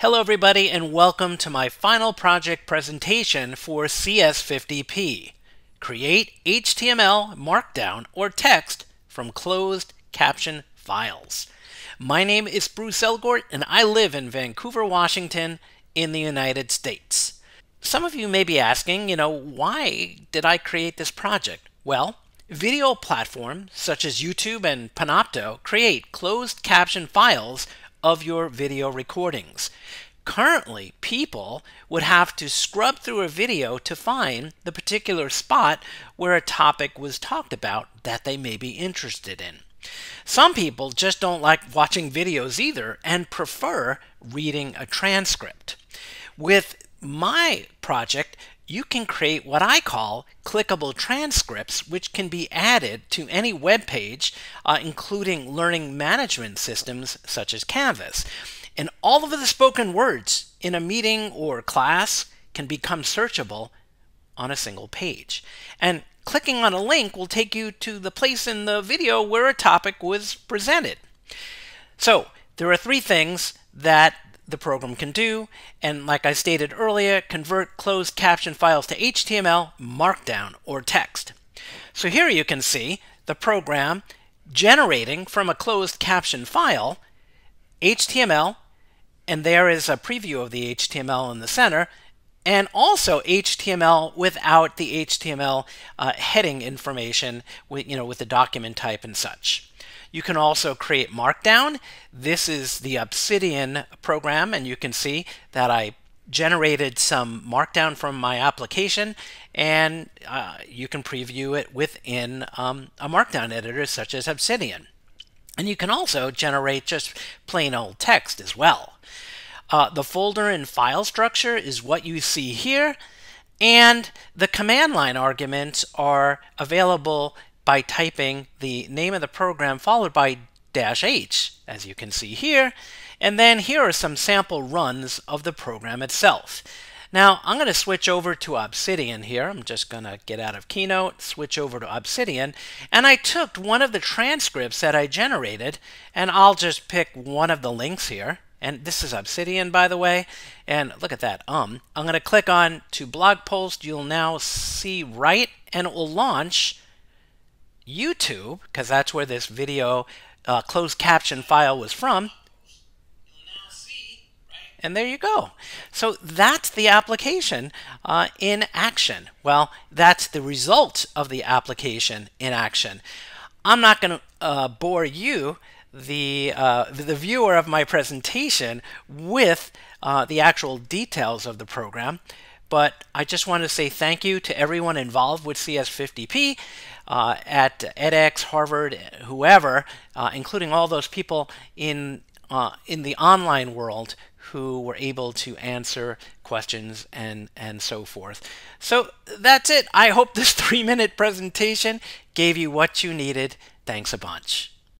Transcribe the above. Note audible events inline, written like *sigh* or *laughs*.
Hello everybody and welcome to my final project presentation for CS50P. Create HTML, Markdown, or text from closed caption files. My name is Bruce Elgort and I live in Vancouver, Washington in the United States. Some of you may be asking, you know, why did I create this project? Well, video platforms such as YouTube and Panopto create closed caption files of your video recordings. Currently, people would have to scrub through a video to find the particular spot where a topic was talked about that they may be interested in. Some people just don't like watching videos either and prefer reading a transcript. With my project, you can create what I call clickable transcripts, which can be added to any web page, uh, including learning management systems such as Canvas. And all of the spoken words in a meeting or class can become searchable on a single page. And clicking on a link will take you to the place in the video where a topic was presented. So there are three things that the program can do. And like I stated earlier, convert closed caption files to HTML, Markdown, or text. So here you can see the program generating from a closed caption file HTML, and there is a preview of the HTML in the center, and also HTML without the HTML uh, heading information, with, you know, with the document type and such. You can also create Markdown. This is the Obsidian program, and you can see that I generated some Markdown from my application, and uh, you can preview it within um, a Markdown editor such as Obsidian. And you can also generate just plain old text as well. Uh, the folder and file structure is what you see here, and the command line arguments are available by typing the name of the program followed by dash H, as you can see here. And then here are some sample runs of the program itself. Now, I'm going to switch over to Obsidian here. I'm just going to get out of Keynote, switch over to Obsidian, and I took one of the transcripts that I generated, and I'll just pick one of the links here. And this is Obsidian, by the way. And look at that, um. I'm going to click on to blog post. You'll now see right, and it will launch YouTube, because that's where this video uh, closed caption file was from. And there you go. So that's the application uh, in action. Well, that's the result of the application in action. I'm not going to uh, bore you, the, uh, the viewer of my presentation, with uh, the actual details of the program. But I just want to say thank you to everyone involved with CS50P uh, at edX, Harvard, whoever, uh, including all those people in uh, in the online world who were able to answer questions and and so forth. So that's it. I hope this *laughs* three minute presentation gave you what you needed. Thanks a bunch.